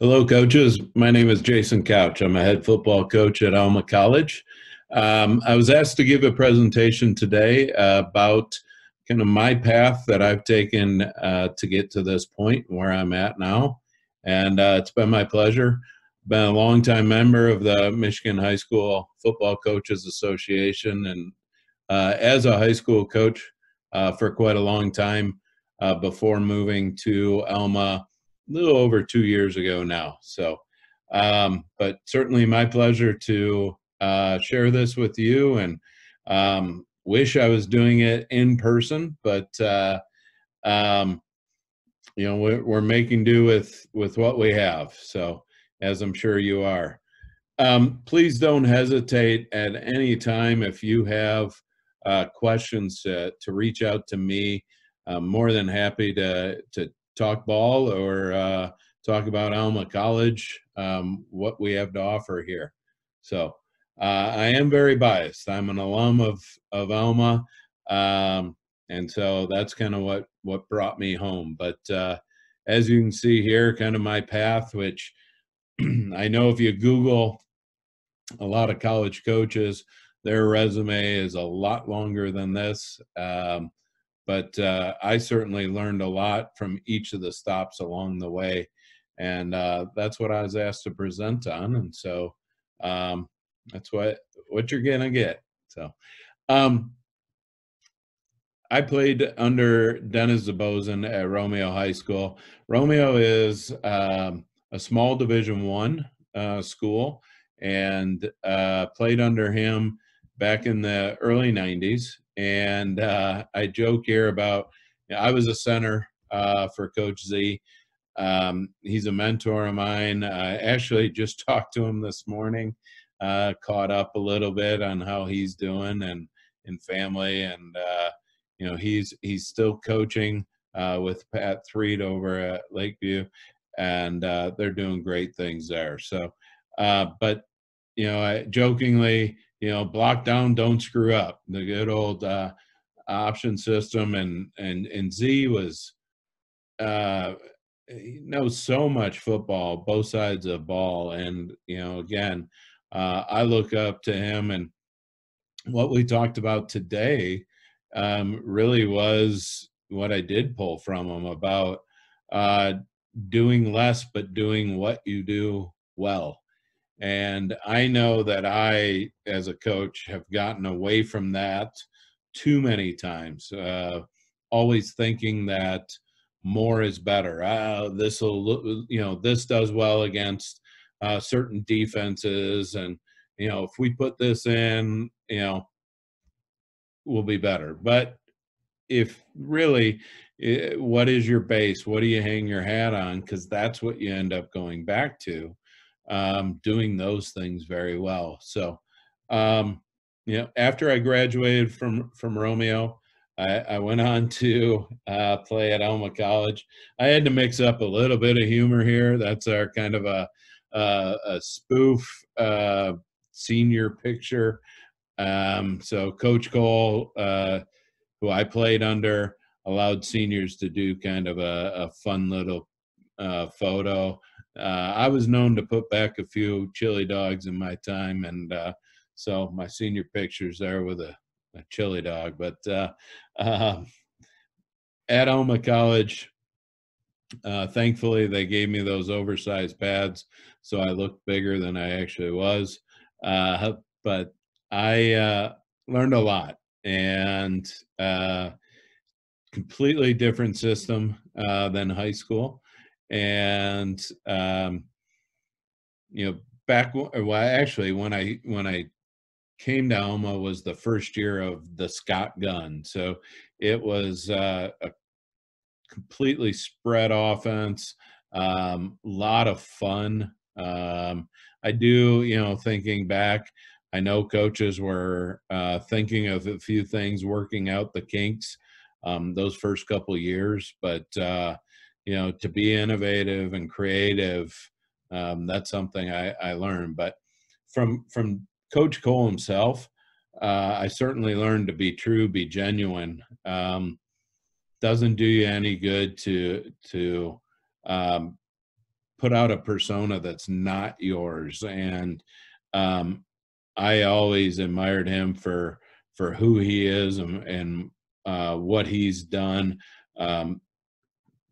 Hello, coaches. My name is Jason Couch. I'm a head football coach at Alma College. Um, I was asked to give a presentation today uh, about kind of my path that I've taken uh, to get to this point where I'm at now. And uh, it's been my pleasure. Been a longtime member of the Michigan High School Football Coaches Association and uh, as a high school coach uh, for quite a long time uh, before moving to Alma little over two years ago now. So, um, but certainly my pleasure to uh, share this with you and um, wish I was doing it in person, but uh, um, you know we're, we're, making do with with what we have. So, as I'm sure you are. Um, please don't hesitate at any time if you have uh, questions to, to reach out to me. I'm more than happy to to talk ball or uh, talk about Alma College, um, what we have to offer here. So uh, I am very biased. I'm an alum of of Alma, um, and so that's kind of what what brought me home. But uh, as you can see here, kind of my path, which I know if you Google a lot of college coaches, their resume is a lot longer than this. Um, but uh, I certainly learned a lot from each of the stops along the way, and uh, that's what I was asked to present on, and so um, that's what what you're gonna get. So, um, I played under Dennis Zabozen at Romeo High School. Romeo is um, a small Division One uh, school, and uh, played under him back in the early '90s and uh, I joke here about you know, I was a center uh, for Coach Z. Um, he's a mentor of mine. I actually just talked to him this morning, uh, caught up a little bit on how he's doing and in family, and uh, you know he's he's still coaching uh, with Pat Threed over at Lakeview, and uh, they're doing great things there. So, but you know, I, jokingly, you know, block down, don't screw up. The good old uh, option system, and and and Z was uh, he knows so much football, both sides of ball, and you know, again, uh, I look up to him, and what we talked about today um, really was what I did pull from him about uh, doing less, but doing what you do well and I know that I, as a coach, have gotten away from that too many times, uh, always thinking that more is better. Uh, this will, you know, this does well against uh, certain defenses. And, you know, if we put this in, you know, we'll be better. But if really, eh, what is your base? What do you hang your hat on? Because that's what you end up going back to um, doing those things very well. So, um, you know, after I graduated from from Romeo, I, I went on to uh, play at Alma College. I had to mix up a little bit of humor here. That's our kind of a a, a spoof uh, senior picture. Um, so Coach Cole, uh, who I played under, allowed seniors to do kind of a, a fun little uh, photo uh, I was known to put back a few chili dogs in my time, and uh, so my senior pictures there with a, a chili dog. But uh, um, at Alma College, uh, thankfully they gave me those oversized pads, so I looked bigger than I actually was. Uh, but I uh, learned a lot, and completely different system than high school and um, you know back well actually when i when i came to alma was the first year of the shotgun so it was uh, a completely spread offense a um, lot of fun um, i do you know thinking back i know coaches were uh, thinking of a few things working out the kinks um, those first couple years but uh, you know to be innovative and creative um, that's something I, I learned but from from coach cole himself uh, i certainly learned to be true be genuine um, doesn't do you any good to to um, put out a persona that's not yours. And um, I always admired him for for who he is and, and uh, what he's done. Um,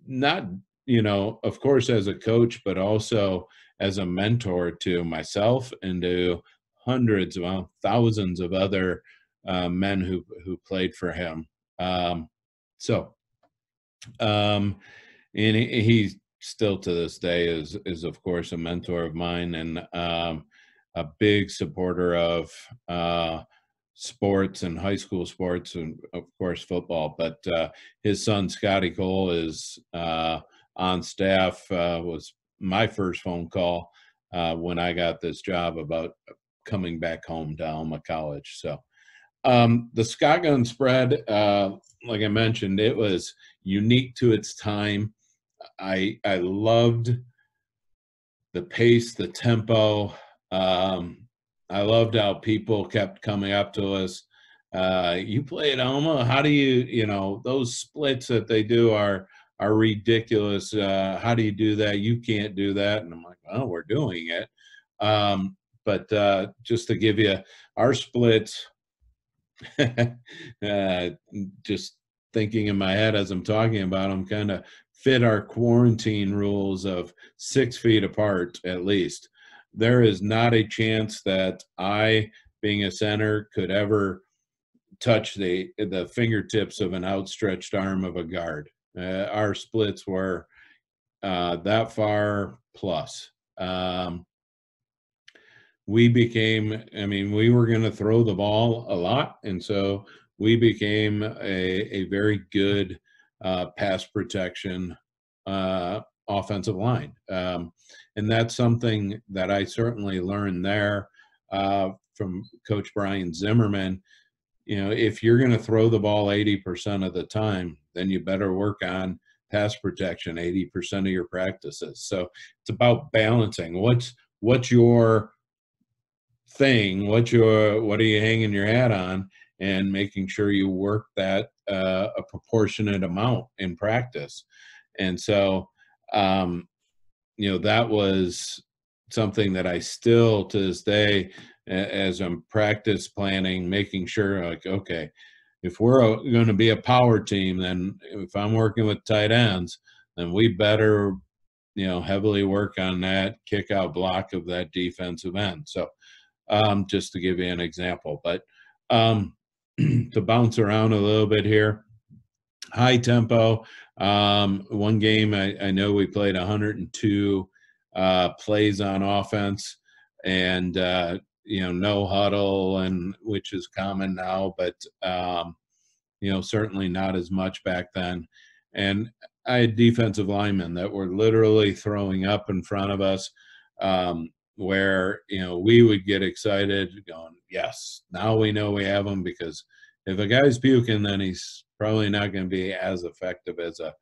not you know, of course, as a coach, but also as a mentor to myself and to hundreds, well, thousands of other uh, men who who played for him. Um, so, um, and he, he, still to this day is is of course a mentor of mine and um, a big supporter of uh, sports and high school sports and of course football. But uh, his son Scotty Cole is uh, on staff. Uh, was my first phone call uh, when I got this job about coming back home to Alma College. So um, the shotgun spread, uh, like I mentioned, it was unique to its time. I I loved the pace, the tempo. Um, I loved how people kept coming up to us. Uh, you play at Alma. How do you, you know, those splits that they do are are ridiculous. Uh, how do you do that? You can't do that. And I'm like, well, we're doing it. Um, but uh, just to give you our splits, uh, just thinking in my head as I'm talking about them, kind of fit our quarantine rules of six feet apart at least. There is not a chance that I, being a center, could ever touch the the fingertips of an outstretched arm of a guard. Uh, our splits were uh, that far plus. Um, we became, I mean, we were going to throw the ball a lot. And so we became a, a very good uh, pass protection uh, offensive line. Um, and that's something that I certainly learned there uh, from Coach Brian Zimmerman. You know, if you're going to throw the ball 80% of the time, then you better work on pass protection 80% of your practices. So it's about balancing. What's what's your thing what you're what are you hanging your hat on and making sure you work that uh, a proportionate amount in practice and so um, you know that was something that i still to this day as i'm practice planning making sure like okay if we're going to be a power team then if i'm working with tight ends then we better you know heavily work on that kick out block of that defensive end so um, just to give you an example. But um, to bounce around a little bit here, high tempo. Um, one game I, I, know we played 102 uh, plays on offense, and uh, you know no huddle, and which is common now, but um, you know certainly not as much back then. And I had defensive linemen that were literally throwing up in front of us. Um, where you know we would get excited going yes now we know we have him because if a guy's puking then he's probably not going to be as effective as a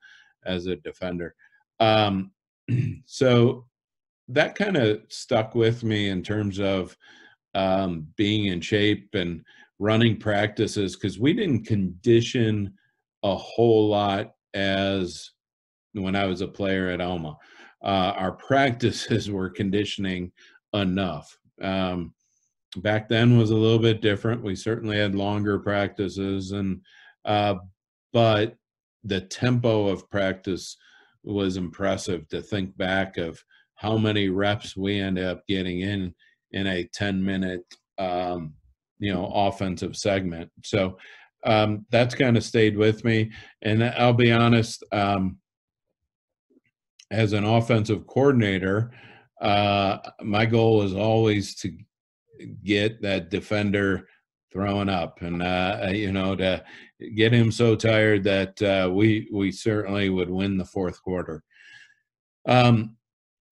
as a defender um, so that kind of stuck with me in terms of um, being in shape and running practices because we didn't condition a whole lot as when I was a player at Alma uh, our practices were conditioning enough. Um, back then was a little bit different. We certainly had longer practices, and uh, but the tempo of practice was impressive. To think back of how many reps we ended up getting in in a ten minute um, you know offensive segment. So um, that's kind of stayed with me. And I'll be honest. Um, as an offensive coordinator, uh, my goal is always to get that defender throwing up and uh, you know to get him so tired that uh, we we certainly would win the fourth quarter. Um,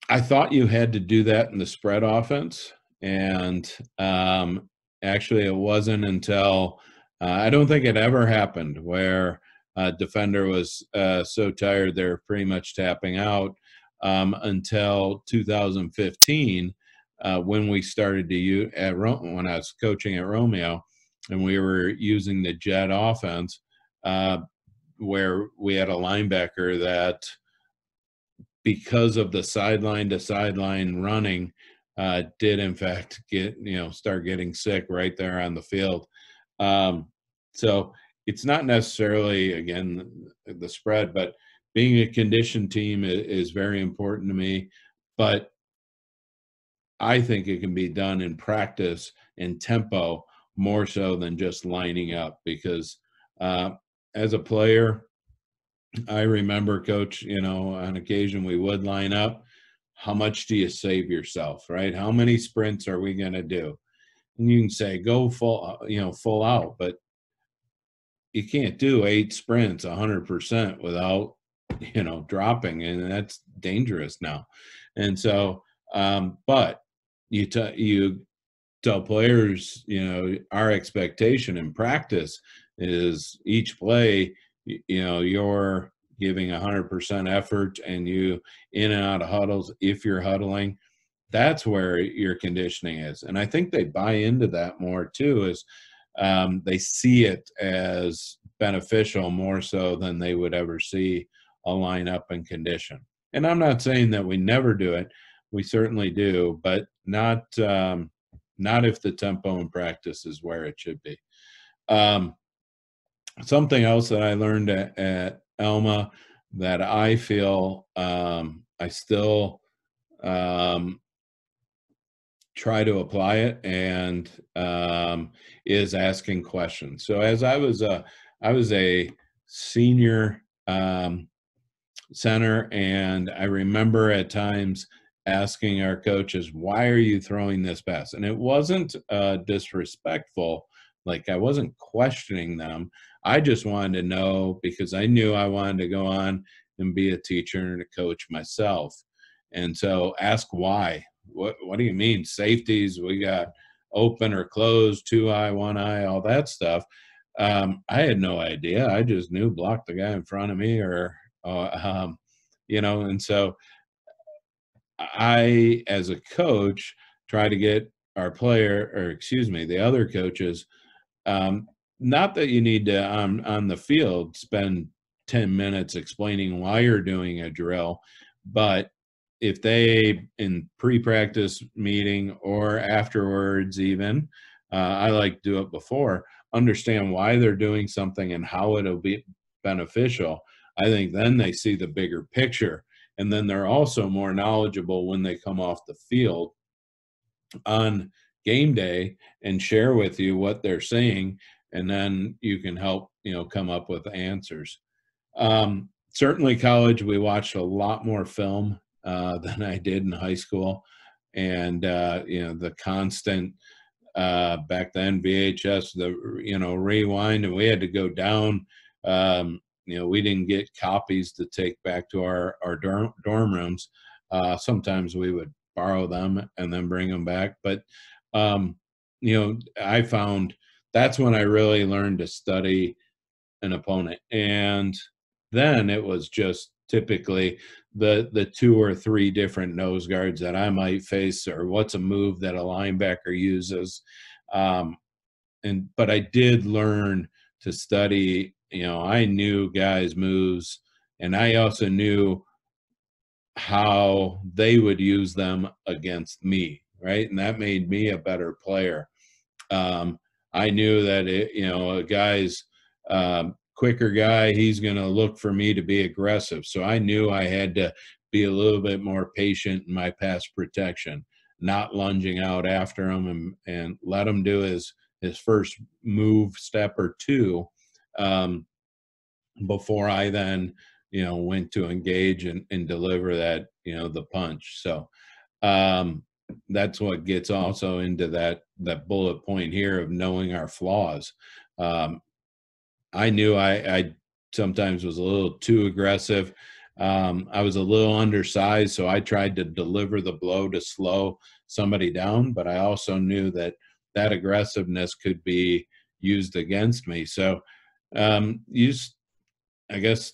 I thought you had to do that in the spread offense, and um, actually, it wasn't until uh, I don't think it ever happened where uh, defender was uh, so tired they're pretty much tapping out um, until 2015 uh, when we started to use at when I was coaching at Romeo and we were using the jet offense uh, where we had a linebacker that because of the sideline to sideline running, uh, did in fact get you know start getting sick right there on the field. Um, so it's not necessarily again the spread, but being a conditioned team is, very important to me. But I think it can be done in practice in tempo more so than just lining up because uh, as a player, I remember, coach, you know, on occasion we would line up. How much do you save yourself, right? How many sprints are we going to do? And you can say go full, uh, you know, full out, but you can't do eight sprints 100% without, you know, dropping, and that's dangerous now. And so, um, but you t- you tell players, you know, our expectation in practice is each play you know you're giving 100% effort and you in and out of huddles if you're huddling. That's where your conditioning is. And i think they buy into that more too is um, they see it as beneficial more so than they would ever see a lineup and condition. And i'm not saying that we never do it. We certainly do but not um, not if the tempo in practice is where it should be um, something else that I learned at, at Alma that I feel um, I still um, try to apply it and um, is asking questions. So as I was a I was a senior um, center, and I remember at times asking our coaches, "Why are you throwing this pass?" And it wasn't uh, disrespectful. Like I wasn't questioning them. I just wanted to know because I knew I wanted to go on and be a teacher and a coach myself. And so ask why. What what do you mean? Safeties, we got open or closed, two high, one high, all that stuff. Um, I had no idea. I just knew block the guy in front of me or uh, um, you know, and so I as a coach try to get our player or excuse me, the other coaches um, not that you need to on on the field spend 10 minutes explaining why you're doing a drill but if they in pre-practice meeting or afterwards even uh, i like to do it before understand why they're doing something and how it'll be beneficial i think then they see the bigger picture and then they're also more knowledgeable when they come off the field on game day and share with you what they're saying and then you can help you know come up with answers. Um, certainly college we watched a lot more film uh, than i did in high school. And uh, you know the constant uh, back then vhs the you know rewind and we had to go down um, you know we didn't get copies to take back to our our dorm, dorm rooms uh, sometimes we would borrow them and then bring them back but um, you know i found that's when I really learned to study an opponent. And then it was just typically the the two or three different nose guards that I might face, or what's a move that a linebacker uses. Um, and but I did learn to study. You know, I knew guys' moves, and I also knew how they would use them against me, right? And that made me a better player. Um, I knew that it, you know a guy's um, quicker guy, he's going to look for me to be aggressive. So I knew I had to be a little bit more patient in my pass protection, not lunging out after him and and let him do his his first move, step or two, um, before I then you know went to engage and, and deliver that you know the punch. So um, that's what gets also into that that bullet point here of knowing our flaws. Um, I knew I, I sometimes was a little too aggressive. Um, I was a little undersized, so I tried to deliver the blow to slow somebody down. But I also knew that that aggressiveness could be used against me. So um, use, I guess,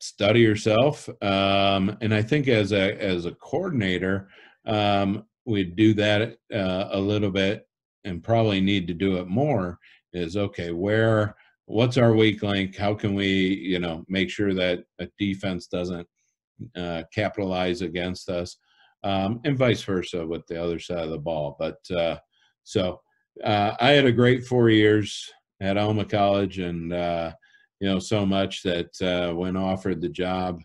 study yourself. Um, and I think as a as a coordinator, um, we do that uh, a little bit and probably need to do it more is okay where what's our weak link how can we you know make sure that a defense doesn't uh, capitalize against us, um, and vice versa with the other side of the ball. But uh, so uh, I had a great four years at Alma College, and uh, you know so much that uh, when offered the job,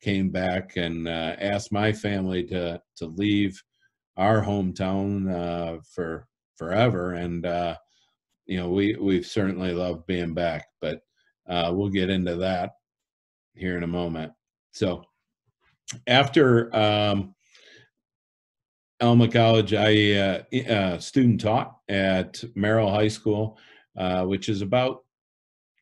came back and uh, asked my family to to leave our hometown uh, for forever, and uh, you know we we've certainly loved being back, but uh, we'll get into that here in a moment. So after um, Alma College, I uh, uh, student taught at Merrill High School, uh, which is about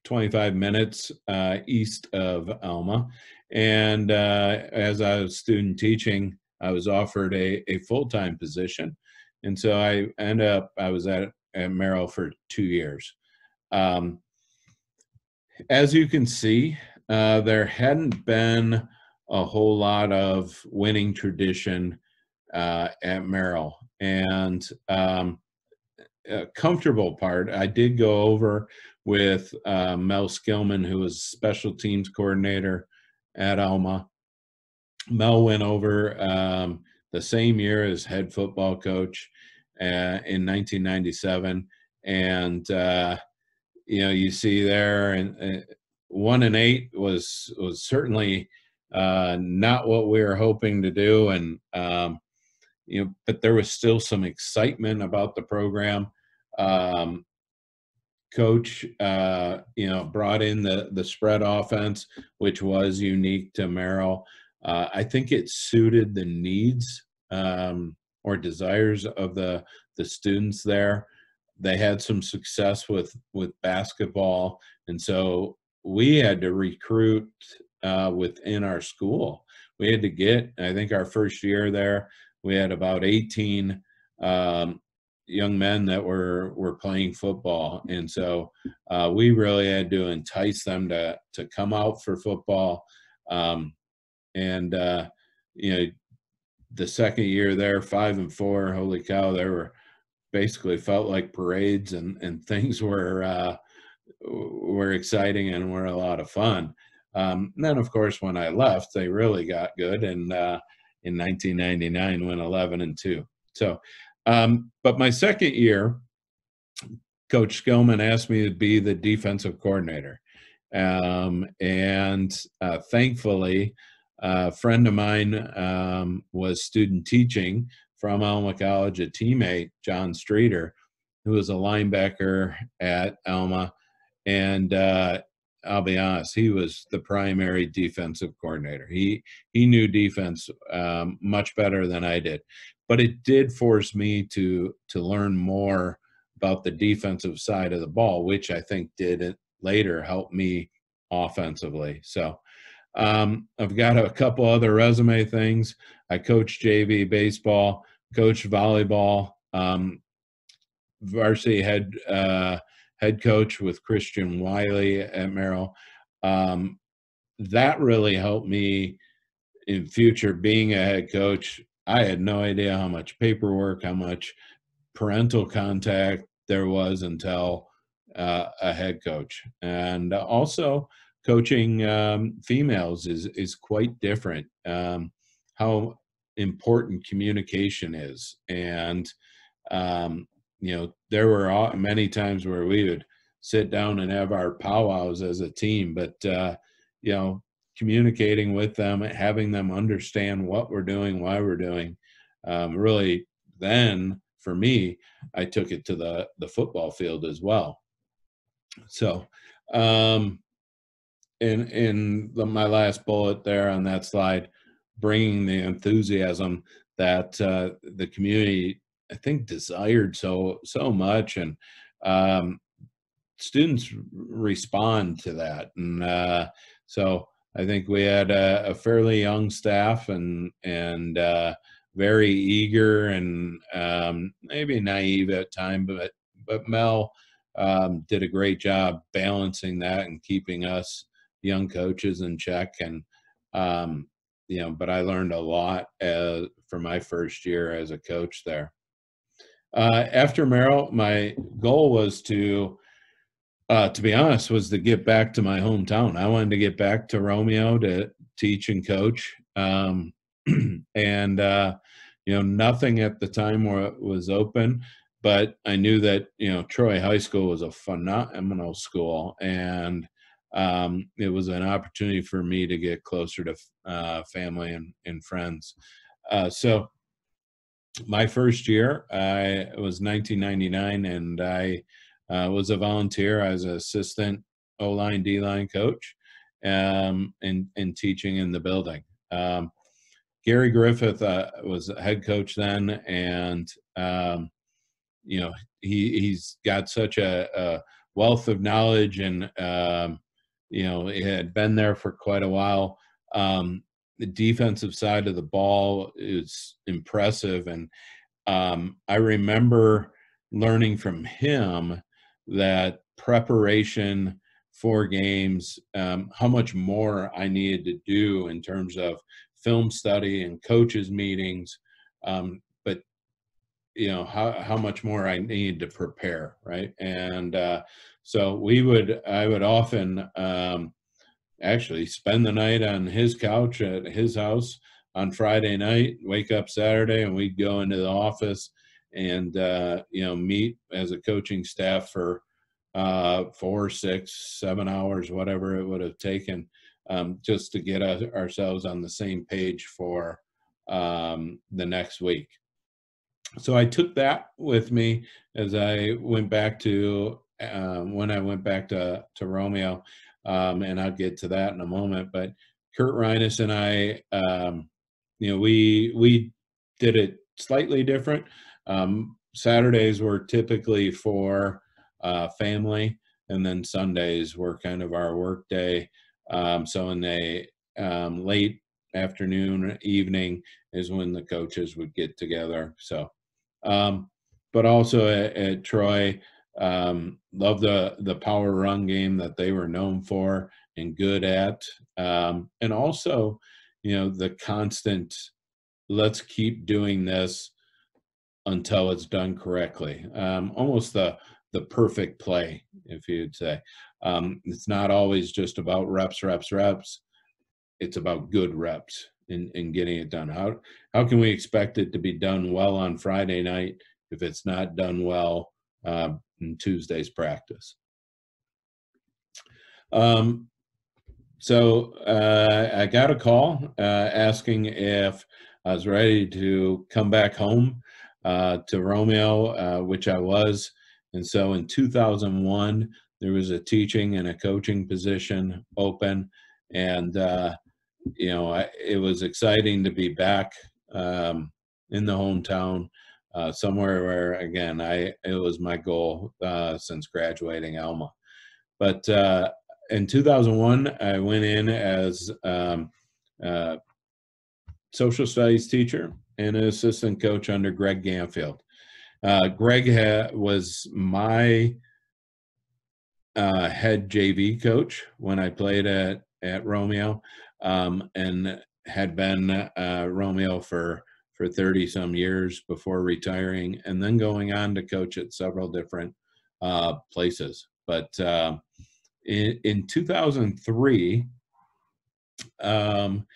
25 minutes uh, east of Alma. And uh, as I was student teaching, I was offered a, a full time position. And so I ended up, I was at, at Merrill for two years. Um, as you can see, uh, there hadn't been a whole lot of winning tradition uh, at Merrill. And um, a comfortable part, I did go over with uh, Mel Skillman, who was special teams coordinator at Alma. Mel went over um, the same year as head football coach uh, in 1997, and uh, you know you see there, and uh, one and eight was was certainly uh, not what we were hoping to do, and um, you know, but there was still some excitement about the program. Um, coach, uh, you know, brought in the the spread offense, which was unique to Merrill. Uh, I think it suited the needs um, or desires of the the students there. They had some success with with basketball, and so we had to recruit uh, within our school. We had to get. I think our first year there, we had about 18 um, young men that were were playing football, and so uh, we really had to entice them to to come out for football. Um, and uh, you know, the second year there, five and four, holy cow, there were basically felt like parades, and and things were uh, were exciting and were a lot of fun. Um, then, of course, when I left, they really got good, and uh, in 1999 went 11 and two. So um, but my second year, Coach Skillman asked me to be the defensive coordinator. Um, and uh, thankfully, a friend of mine um, was student teaching from Alma College, a teammate, John Streeter, who was a linebacker at Alma. And uh, I'll be honest, he was the primary defensive coordinator. He he knew defense um, much better than I did but it did force me to to learn more about the defensive side of the ball, which I think did it later help me offensively. So um, I've got a couple other resume things. I coached JV baseball, coached volleyball, um, varsity head uh, head coach with Christian Wiley at Merrill. Um, that really helped me in future being a head coach I had no idea how much paperwork, how much parental contact there was until uh, a head coach. And also, coaching um, females is is quite different. Um, how important communication is, and um, you know, there were many times where we would sit down and have our powwows as a team, but uh, you know, communicating with them, having them understand what we're doing, why we're doing. Um, really, then for me, I took it to the the football field as well. So, um, in in the, my last bullet there on that slide, bringing the enthusiasm that uh, the community I think desired so so much, and um, students respond to that, and uh, so I think we had a, a fairly young staff and and uh, very eager and um, maybe naive at time, but but Mel um, did a great job balancing that and keeping us young coaches in check. And um, you know, but I learned a lot as, for my first year as a coach there. Uh, after Merrill, my goal was to uh, to be honest, was to get back to my hometown. I wanted to get back to Romeo to teach and coach, um, and uh, you know nothing at the time was open but i knew that you know troy high school was a phenomenal school and um, it was an opportunity for me to get closer to uh, family and, and friends uh, so my first year i was 1999 and i uh, was a volunteer as an assistant o-line d-line coach um, and, and teaching in the building um, Gary Griffith uh, was head coach then, and um, you know he he's got such a, a wealth of knowledge, and um, you know he had been there for quite a while. Um, the defensive side of the ball is impressive, and um, I remember learning from him that preparation for games, um, how much more I needed to do in terms of film study and coaches meetings um, but you know how, how much more i need to prepare right? And uh, so we would i would often um, actually spend the night on his couch at his house on friday night wake up saturday and we'd go into the office and uh, you know meet as a coaching staff for uh, four six seven hours whatever it would have taken um, just to get ourselves on the same page for um, the next week. So I took that with me as I went back to um, when I went back to to Romeo, um, and I'll get to that in a moment. But Kurt Reines and I, um, you know, we we did it slightly different. Um, Saturdays were typically for uh, family, and then Sundays were kind of our work day. Um, so in the um, late afternoon, evening is when the coaches would get together. So, um, but also at, at Troy, um, love the the power run game that they were known for and good at, um, and also, you know, the constant. Let's keep doing this until it's done correctly. Um, almost the the perfect play, if you'd say. Um, it's not always just about reps, reps, reps. It's about good reps in, in getting it done. How how can we expect it to be done well on Friday night if it's not done well uh, in Tuesday's practice? Um, so uh, I got a call uh, asking if I was ready to come back home uh, to Romeo, uh, which I was. And so in 2001, there was a teaching and a coaching position open. And, uh, you know, I, it was exciting to be back um, in the hometown, uh, somewhere where, again, I it was my goal uh, since graduating Alma. But uh, in 2001, I went in as um, social studies teacher and an assistant coach under Greg Ganfield. Uh, Greg ha- was my uh, head JV coach when I played at at Romeo, um, and had been uh, Romeo for for 30 some years before retiring, and then going on to coach at several different uh, places. But uh, in, in 2003, um,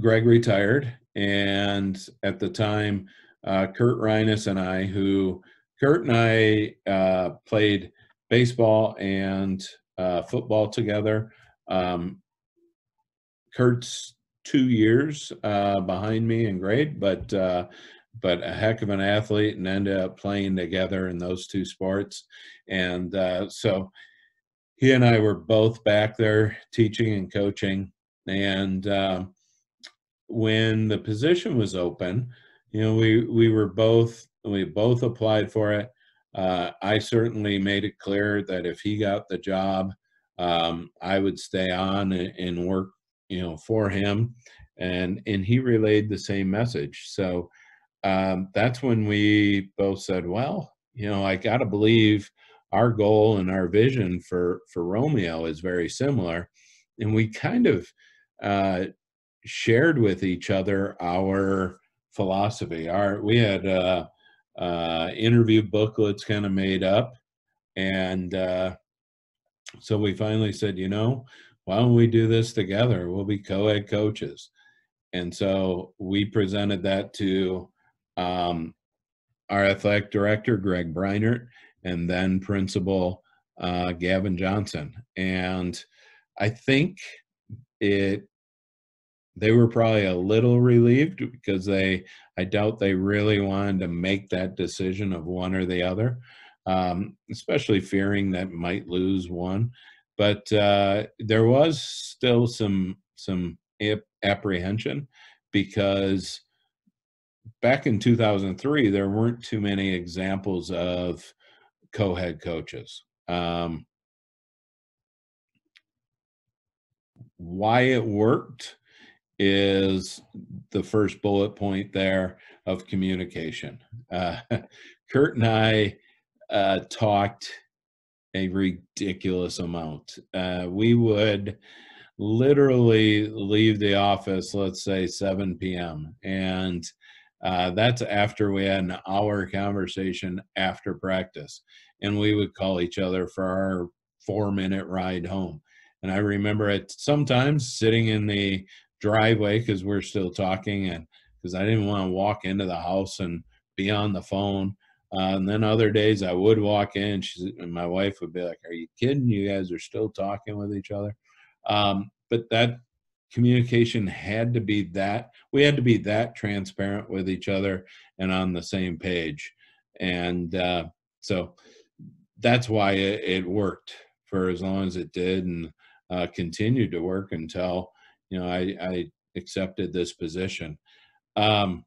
Greg retired, and at the time uh, Kurt Reines and I, who Kurt and I uh, played baseball and uh, football together. Um, Kurt's two years uh, behind me in grade, but uh, but a heck of an athlete, and ended up playing together in those two sports. And uh, so he and I were both back there teaching and coaching. And um, when the position was open, you know, we we were both we both applied for it. Uh, I certainly made it clear that if he got the job, um, I would stay on and, and, work, you know, for him, and and he relayed the same message. So um, that's when we both said, well, you know, I got to believe our goal and our vision for for Romeo is very similar, and we kind of uh, shared with each other our philosophy. Our we had uh, uh, interview booklets kind of made up, and uh, so we finally said, you know, why don't we do this together? We'll be co-head coaches, and so we presented that to um, our athletic director, Greg Breinert, and then principal uh, Gavin Johnson. And I think it they were probably a little relieved because they I doubt they really wanted to make that decision of one or the other, um, especially fearing that might lose one. But uh, there was still some some ap- apprehension because back in 2003 there weren't too many examples of co-head coaches. Um, why it worked is the first bullet point there of communication. Uh, Kurt and I uh, talked a ridiculous amount. Uh, we would literally leave the office, let's say 7 p.m., and uh, that's after we had an hour conversation after practice, and we would call each other for our four minute ride home. And I remember it sometimes sitting in the driveway because we're still talking, and because I didn't want to walk into the house and be on the phone. Uh, and then other days I would walk in, and my wife would be like, "Are you kidding? You guys are still talking with each other." Um, but that communication had to be that we had to be that transparent with each other and on the same page and uh, so that's why it, it, worked for as long as it did and uh, continued to work until you know i, I accepted this position um,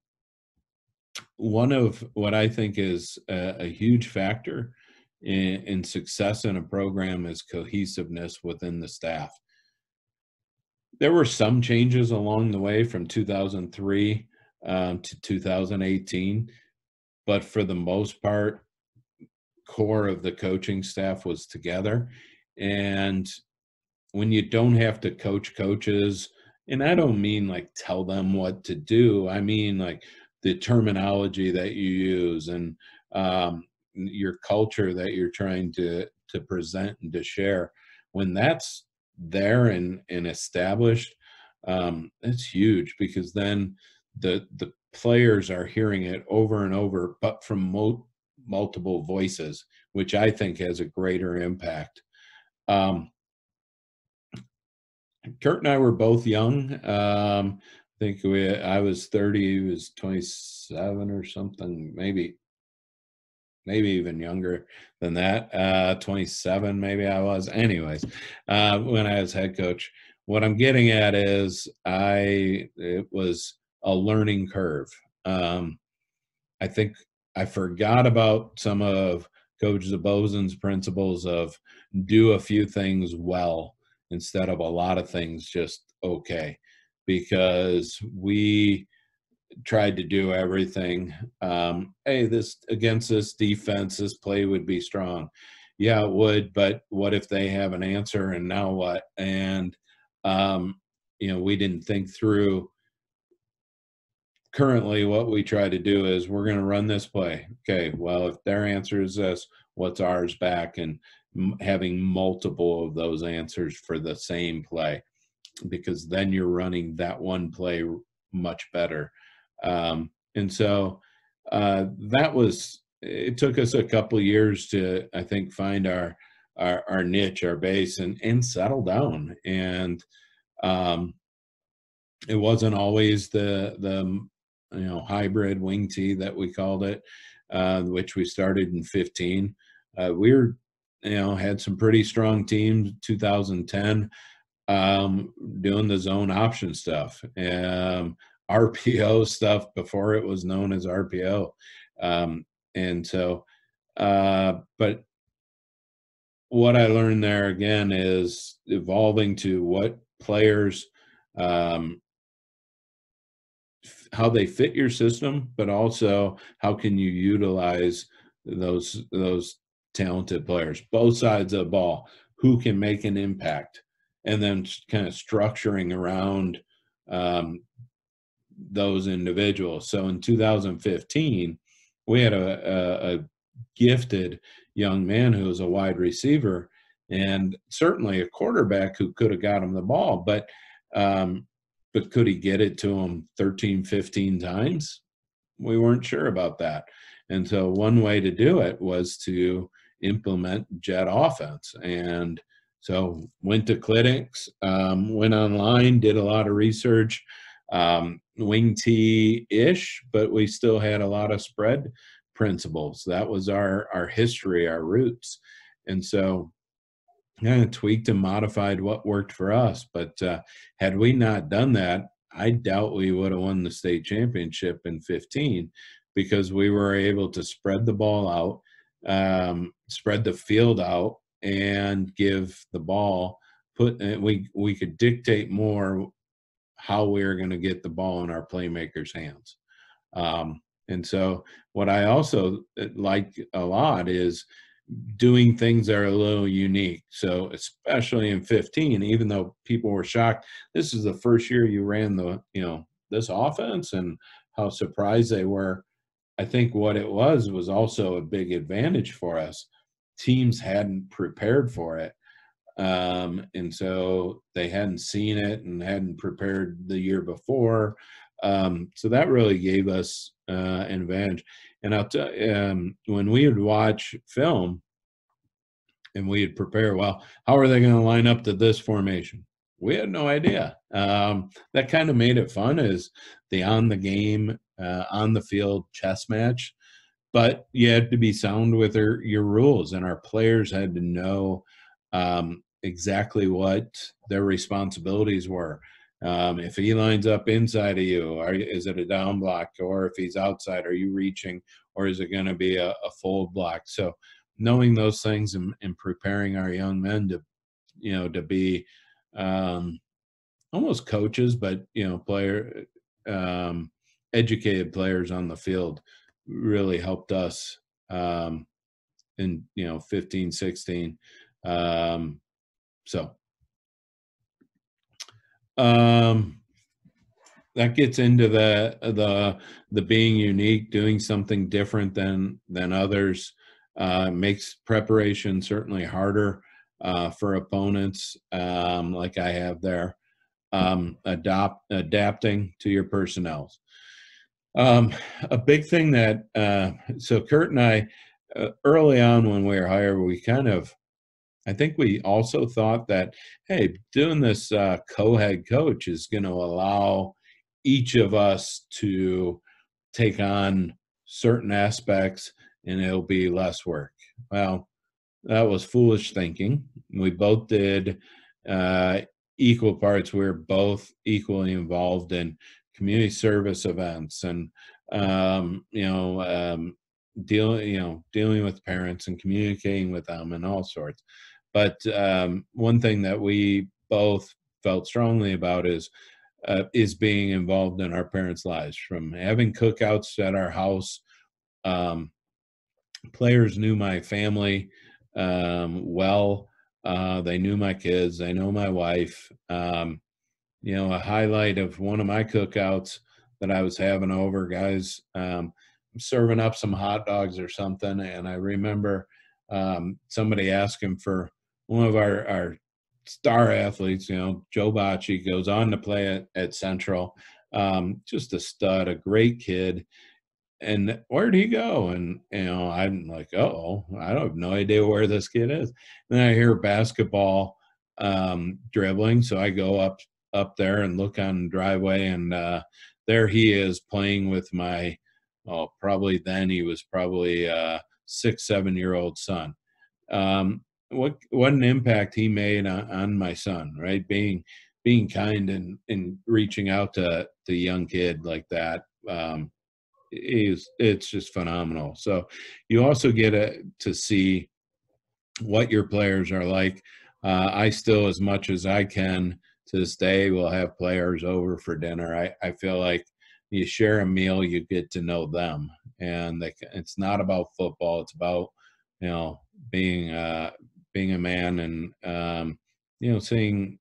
one of what i think is a, a huge factor in, in success in a program is cohesiveness within the staff there were some changes along the way from 2003 um, to 2018, but for the most part, core of the coaching staff was together. And when you don't have to coach coaches, and I don't mean like tell them what to do, I mean like the terminology that you use and um, your culture that you're trying to to present and to share. When that's there and and established, um, it's huge because then the the players are hearing it over and over, but from mo- multiple voices, which I think has a greater impact. Um, Kurt and I were both young. Um, think we I was 30, he was 27 or something, maybe maybe even younger than that. Uh, 27, maybe I was. Anyways, uh, when I was head coach, what I'm getting at is I it was a learning curve. Um, I think I forgot about some of Coach Zabozin's principles of do a few things well instead of a lot of things just okay, because we tried to do everything. Um, hey, this against this defense, this play would be strong. Yeah, it would, but what if they have an answer and now what? And um, you know, we didn't think through currently what we try to do is we're going to run this play. Okay, well, if their answer is this, what's ours back? And having multiple of those answers for the same play, because then you're running that one play much better. Um, and so uh, that was, it took us a couple years to, I think, find our, our, our niche, our base, and, and settle down. And um, it wasn't always the, the, you know, hybrid wing-T that we called it, uh, which we started in 15. Uh, we were, you know, had some pretty strong teams, 2010 um, doing the zone option stuff. Um, RPO stuff before it was known as RPO. Um, and so, uh, but what I learned there again is evolving to what players, um, how they fit your system, but also how can you utilize those those talented players, both sides of the ball, who can make an impact, and then kind of structuring around um, those individuals. So in 2015, we had a, a, a gifted young man who was a wide receiver and certainly a quarterback who could have got him the ball. But um, but could he get it to him 13, 15 times? We weren't sure about that. And so one way to do it was to implement jet offense. And so went to clinics, um, went online, did a lot of research, um, wing-T ish, but we still had a lot of spread principles. That was our our history, our roots, and so kind of tweaked and modified what worked for us. But uh, had we not done that, I doubt we would have won the state championship in 15 because we were able to spread the ball out, um, spread the field out, and give the ball. Put uh, we we could dictate more how we are going to get the ball in our playmakers' hands. Um, and so, what I also uh, like a lot is doing things that are a little unique. So, especially in 15, even though people were shocked, this is the first year you ran the, you know, this offense and how surprised they were. I think what it was was also a big advantage for us. Teams hadn't prepared for it. Um, and so they hadn't seen it and hadn't prepared the year before. Um, so that really gave us uh, an advantage. And I'll tell um, when we would watch film and we'd prepare, well, how are they going to line up to this formation? We had no idea. Um, that kind of made it fun is the on the game, uh, on the field chess match. But you had to be sound with your, your rules, and our players had to know um, exactly what their responsibilities were. Um, if he lines up inside of you, are, is it a down block? Or if he's outside, are you reaching? Or is it going to be a, a full block? So knowing those things and, and, preparing our young men to, you know, to be um, almost coaches, but, you know, player, um, educated players on the field really helped us um, in, you know, 15, 16. Um, so um, that gets into the the the being unique, doing something different than than others. Uh, makes preparation certainly harder uh, for opponents, um, like I have there. Um, adopt adapting to your personnel. Um, a big thing that uh, so Kurt and I uh, early on when we were hired, we kind of I think we also thought that, hey, doing this uh, co-head coach is going to allow each of us to take on certain aspects and it'll be less work. Well, that was foolish thinking. We both did uh, equal parts. We were both equally involved in community service events and, um, you know, um, dealing, you know, dealing with parents and communicating with them and all sorts. But um, one thing that we both felt strongly about is uh, is being involved in our parents' lives. From having cookouts at our house, um, players knew my family um, well. Uh, they knew my kids. They know my wife. Um, you know, a highlight of one of my cookouts that I was having over, guys, um, serving up some hot dogs or something, and I remember um, somebody asking for one of our, our star athletes, you know, Joe Bocci goes on to play at, at Central. Um, just a stud, a great kid. And where'd he go? And you know, I'm like, oh, I don't have no idea where this kid is. And then I hear basketball um, dribbling, so I go up up there and look on driveway, and uh, there he is playing with my, oh, probably then he was probably uh, six, seven year old son. Um, what what an impact he made on, on my son, right? Being being kind and and reaching out to the young kid like that um, is it's just phenomenal. So you also get a, to see what your players are like. Uh, I still, as much as I can to this day, we'll have players over for dinner. I, I feel like you share a meal, you get to know them, and they, it's not about football. It's about you know being uh, being a man and um, you know seeing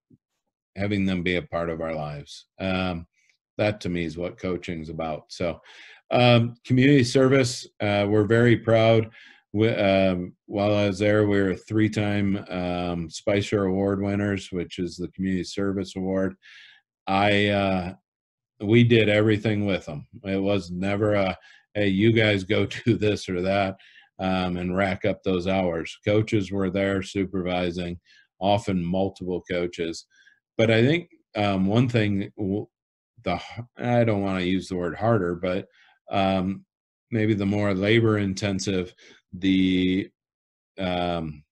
having them be a part of our lives um, that to me is what coaching is about so um, community service uh, we're very proud we, um, while i was there we were three-time um, spicer award winners which is the community service award I uh, we did everything with them. It was never a hey, you guys go do this or that um, and rack up those hours. Coaches were there supervising, often multiple coaches. But I think um, one thing the I don't want to use the word harder, but um, maybe the more labor intensive the um,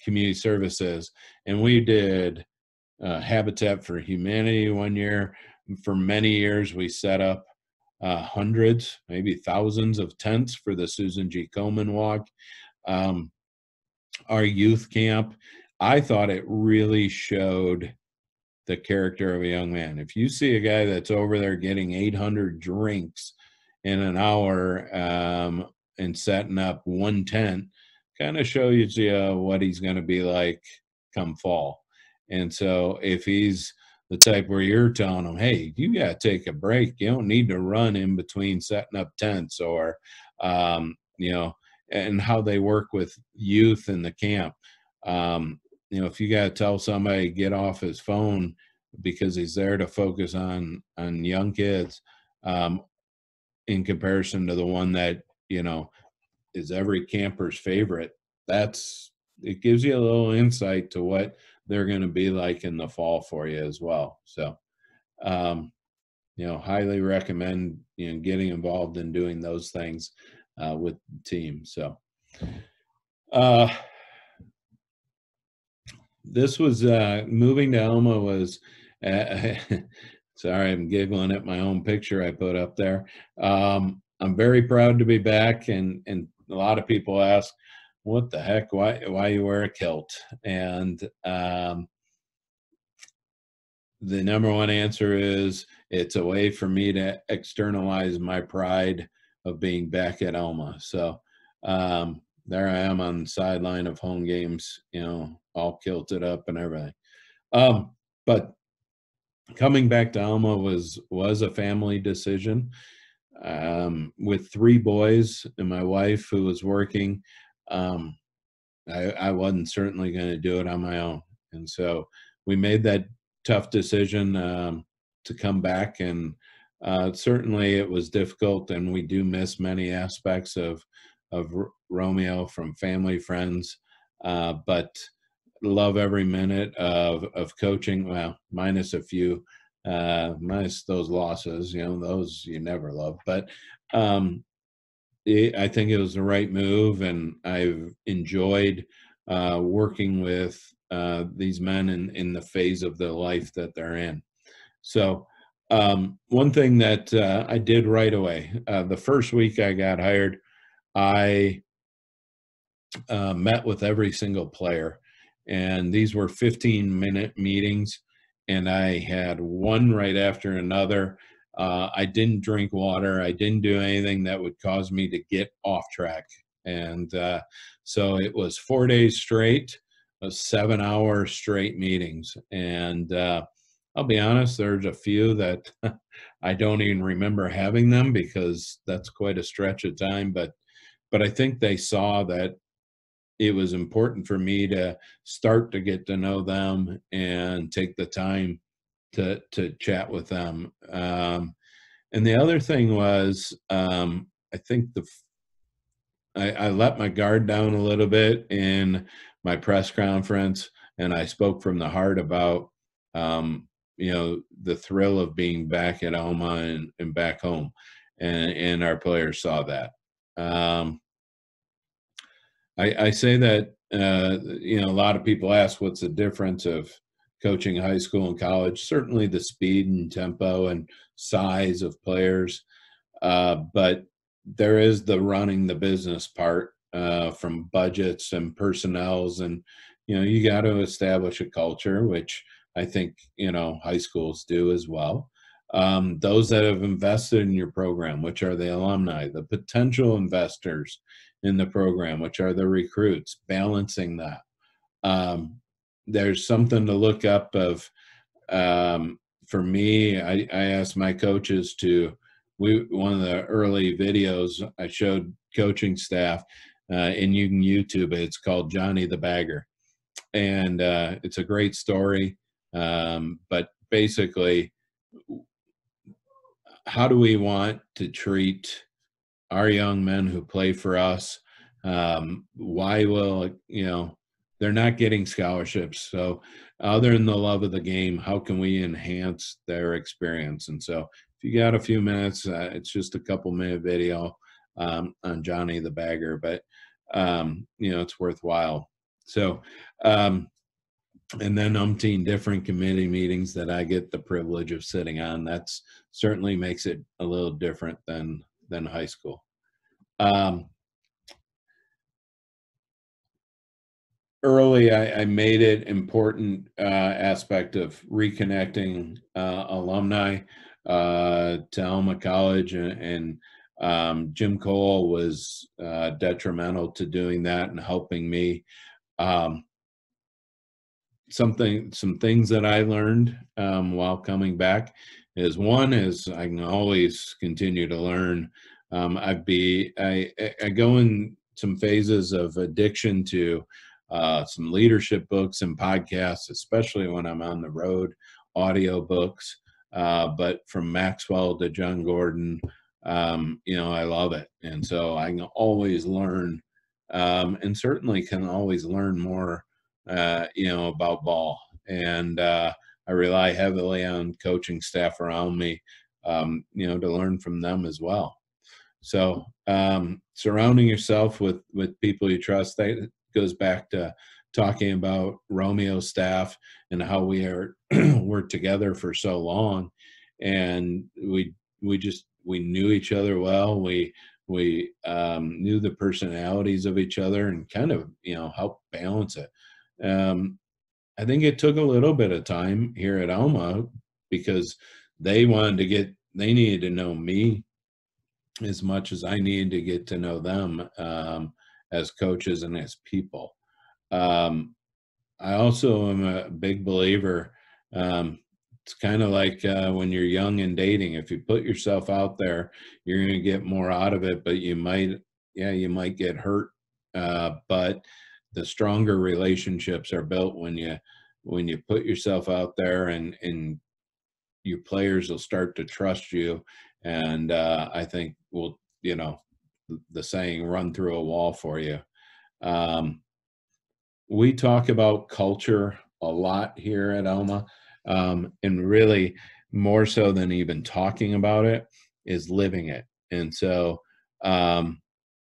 community services, and we did uh, Habitat for Humanity one year. For many years, we set up uh, hundreds, maybe thousands of tents for the Susan G. Komen Walk. Um, our youth camp, I thought it really showed the character of a young man. If you see a guy that's over there getting 800 drinks in an hour um, and setting up one tent, kind of shows you uh, what he's going to be like come fall. And so if he's the type where you're telling him, hey, you got to take a break. You don't need to run in between setting up tents or, um, you know, and how they work with youth in the camp. Um, you know, if you got to tell somebody get off his phone because he's there to focus on on young kids, um, in comparison to the one that you know is every camper's favorite, that's it gives you a little insight to what they're going to be like in the fall for you as well. So, um, you know, highly recommend you know getting involved in doing those things uh, with the team. So, uh, this was uh, moving to Alma was. Uh, sorry, I'm giggling at my own picture I put up there. Um, I'm very proud to be back, and and a lot of people ask, "What the heck? Why why you wear a kilt?" And um, the number one answer is it's a way for me to externalize my pride of being back at Alma. So um, there I am on the sideline of home games, you know, all kilted up and everything. Um, but coming back to Alma was was a family decision um, with three boys and my wife who was working. Um, I, I wasn't certainly going to do it on my own, and so we made that tough decision um, to come back. And uh, certainly, it was difficult, and we do miss many aspects of of Romeo from family, friends, uh, but love every minute of of coaching. Well, minus a few, uh, minus those losses. You know, those you never love. But um, it, I think it was the right move, and I've enjoyed uh, working with uh, these men in in the phase of their life that they're in. So. Um, one thing that uh, I did right away, uh, the first week I got hired, I uh, met with every single player and these were 15 minute meetings and i had one right after another. Uh, i didn't drink water i didn't do anything that would cause me to get off track. And uh, so it was four days straight seven hour straight meetings. And uh, i'll be honest there's a few that i don't even remember having them because that's quite a stretch of time but but i think they saw that it was important for me to start to get to know them and take the time to to chat with them. Um, and the other thing was, um, I think the I, I let my guard down a little bit in my press conference, and I spoke from the heart about um, you know the thrill of being back at Alma and, and back home, and and our players saw that. Um, I, I say that uh, you know a lot of people ask what's the difference of coaching high school and college. Certainly the speed and tempo and size of players, uh, but there is the running the business part uh, from budgets and personnels and you know you got to establish a culture which i think you know high schools do as well um, those that have invested in your program which are the alumni the potential investors in the program, which are the recruits, balancing that. Um, there's something to look up of um, for me I, I asked my coaches to we one of the early videos i showed coaching staff uh, and you can youtube it it's called johnny the bagger and uh, it's a great story um, but basically how do we want to treat our young men who play for us? Um, why will you know they're not getting scholarships? So, other than the love of the game, how can we enhance their experience? And so, if you got a few minutes, uh, it's just a couple minute video um, on Johnny the Bagger, but um, you know it's worthwhile. So, um, and then umpteen different committee meetings that I get the privilege of sitting on. That's certainly makes it a little different than than high school. Um, early, I, I, made it important uh, aspect of reconnecting uh, alumni uh, to Alma College, and, and um, Jim Cole was uh, detrimental to doing that and helping me. Um, something some things that I learned um, while coming back is one is I can always continue to learn. Um, I be I, I go in some phases of addiction to uh, some leadership books and podcasts, especially when I'm on the road, audio books. Uh, but from Maxwell to Jon Gordon, um, you know, I love it, and so I can always learn, um, and certainly can always learn more uh, you know, about ball. And uh, I rely heavily on coaching staff around me, um, you know, to learn from them as well. So um, surrounding yourself with with people you trust that goes back to talking about Romeo staff and how we are worked together for so long, and we we just we knew each other well. We we um, knew the personalities of each other and kind of you know help balance it. Um, I think it took a little bit of time here at Alma because they wanted to get, they needed to know me as much as I needed to get to know them um, as coaches and as people. Um, I also am a big believer. Um, it's kind of like uh, when you're young and dating. If you put yourself out there, you're going to get more out of it, but you might, yeah, you might get hurt. Uh, but the stronger relationships are built when you when you put yourself out there and and your players will start to trust you. And uh, i think we'll you know the saying run through a wall for you. Um, we talk about culture a lot here at Alma, um, and really more so than even talking about it is living it. And so um,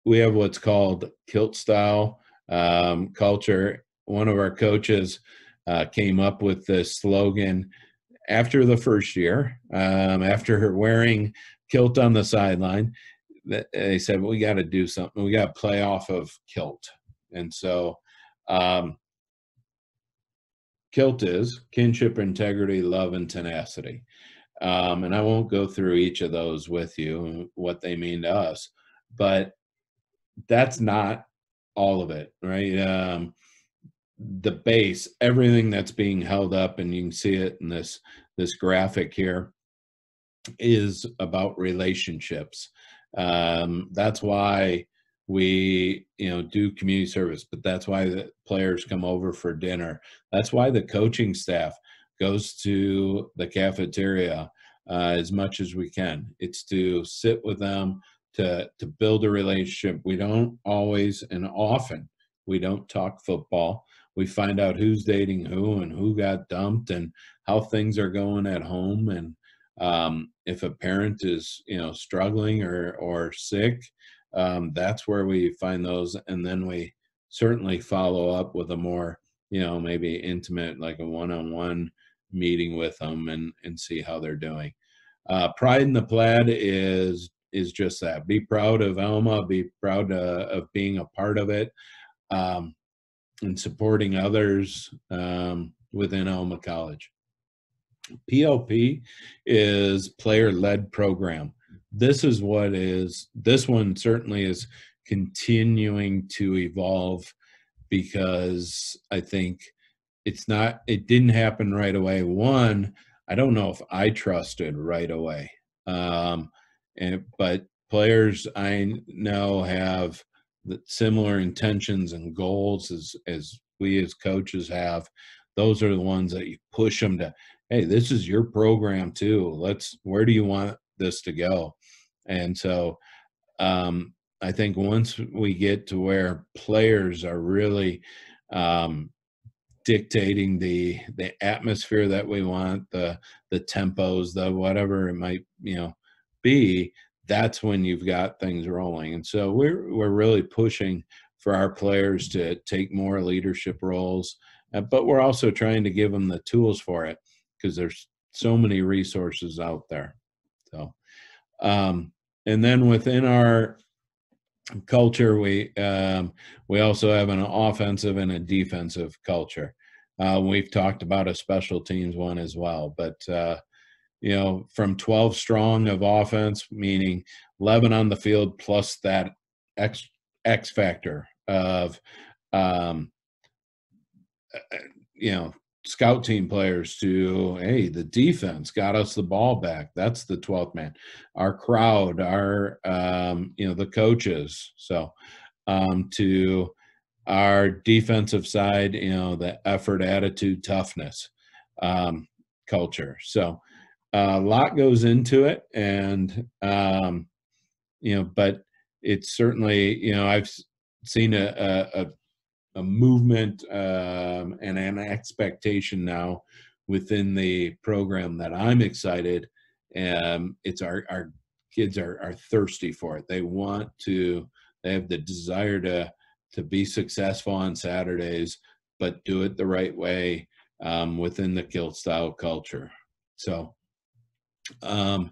we have what's called kilt style um, culture. One of our coaches uh, came up with this slogan after the first year, um, after her wearing kilt on the sideline. They said, well, "We got to do something. We got to play off of kilt." And so, um, kilt is kinship, integrity, love, and tenacity. Um, and I won't go through each of those with you, what they mean to us, but that's not all of it, right? Um, the base, everything that's being held up, and you can see it in this this graphic here, is about relationships. Um, that's why we you know do community service but that's why the players come over for dinner that's why the coaching staff goes to the cafeteria uh, as much as we can it's to sit with them to to build a relationship. We don't always and often we don't talk football. We find out who's dating who and who got dumped and how things are going at home and um, if a parent is you know struggling or or sick, um, that's where we find those, and then we certainly follow up with a more you know maybe intimate like a one-on-one meeting with them and and see how they're doing. Uh, Pride in the Plaid is is just that. Be proud of Alma. Be proud uh, of being a part of it, um, and supporting others um, within Alma College. PLP is player-led program. This is what is. This one certainly is continuing to evolve because I think it's not. It didn't happen right away. One, I don't know if I trusted right away. Um, and but players I know have similar intentions and goals as as we as coaches have. those are the ones that you push them to hey this is your program too let's where do you want this to go and so um, i think once we get to where players are really um, dictating the the atmosphere that we want the the tempos the whatever it might you know be that's when you've got things rolling. And so we're we're really pushing for our players to take more leadership roles uh, but we're also trying to give them the tools for it because there's so many resources out there. So um, and then within our culture we um, we also have an offensive and a defensive culture. Uh, we've talked about a special teams one as well, but uh, you know, from 12 strong of offense, meaning 11 on the field plus that X X factor of, um, uh, uh, you know, scout team players to hey, the defense got us the ball back. That's the 12th man. Our crowd, our um, you know, the coaches. So um, to our defensive side, you know, the effort, attitude, toughness um, culture. So a lot goes into it, and um, you know, but it's certainly you know I've seen a a, a movement um, and an expectation now within the program that I'm excited. Um, it's our our kids are are thirsty for it. They want to. They have the desire to to be successful on Saturdays, but do it the right way um, within the kilt style culture. So, um,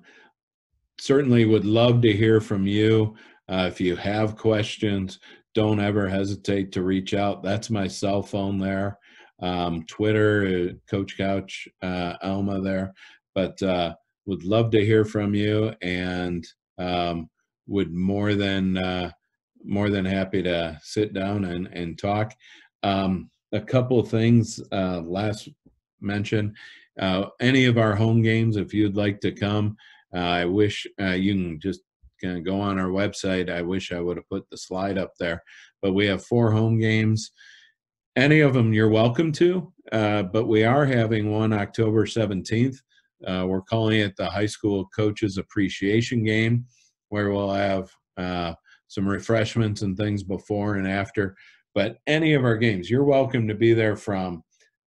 certainly would love to hear from you. Uh, if you have questions, don't ever hesitate to reach out. That's my cell phone there. Um, Twitter, uh, Coach Couch, uh, Alma there. But uh, would love to hear from you and um, would more than uh, more than happy to sit down and, and talk. Um, a couple of things uh, last mention. Uh, any of our home games, if you'd like to come, uh, I wish uh, you can just kind of go on our website. I wish I would have put the slide up there, but we have four home games. Any of them you're welcome to, uh, but we are having one October 17th. Uh, we're calling it the High School Coaches Appreciation Game, where we'll have some refreshments and things before and after. But any of our games, you're welcome to be there from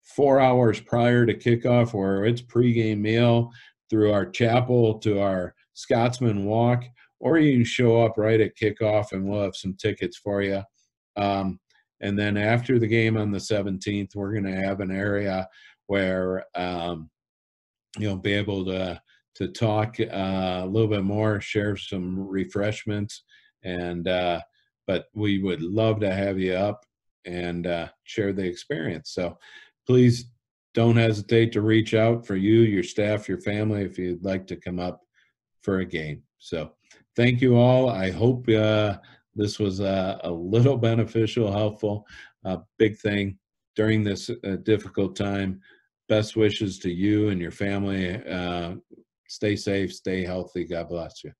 four hours prior to kickoff, where it's pregame meal, through our chapel to our Scotsman walk, or you can show up right at kickoff and we'll have some tickets for you. Um, and then after the game on the 17th, we're going to have an area where um, you'll be able to to talk uh, a little bit more, share some refreshments, and uh, but we would love to have you up and uh, share the experience. So please don't hesitate to reach out for you, your staff, your family if you'd like to come up for a game. So thank you all. I hope uh, this was uh, a little beneficial, helpful. A big thing during this uh, difficult time. Best wishes to you and your family. Uh, stay safe, stay healthy. God bless you.